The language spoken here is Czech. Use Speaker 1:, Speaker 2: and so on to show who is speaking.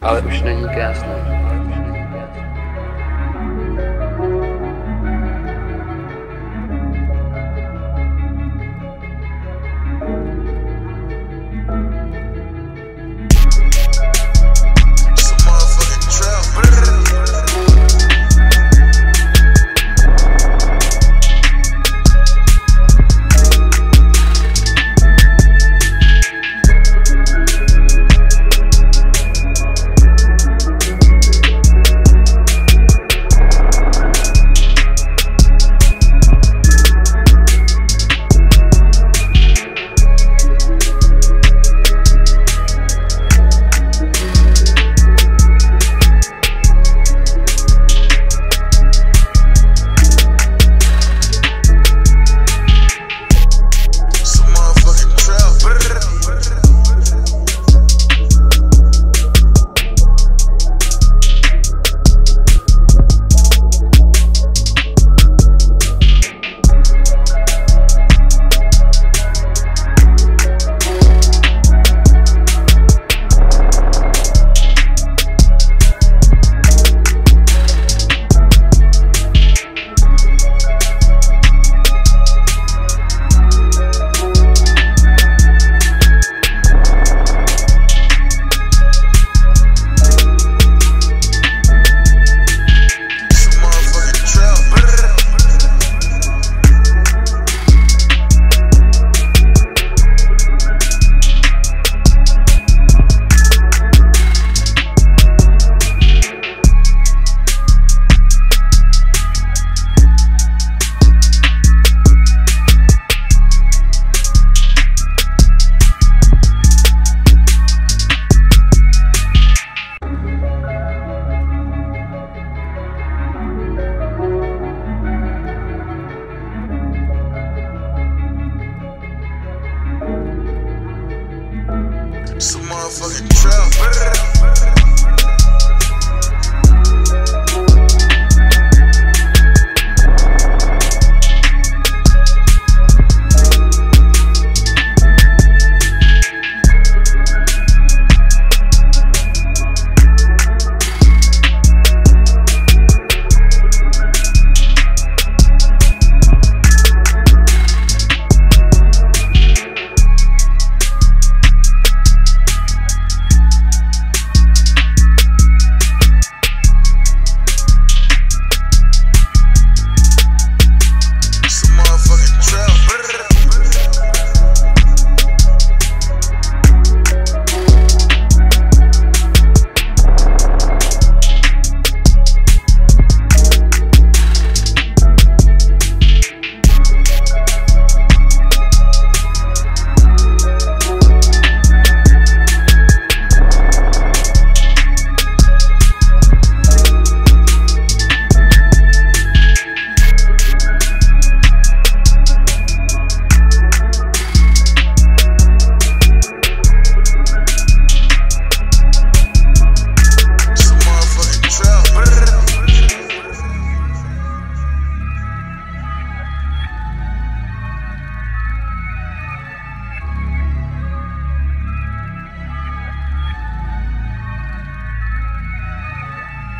Speaker 1: ale už není krásný. Some motherfucking trap.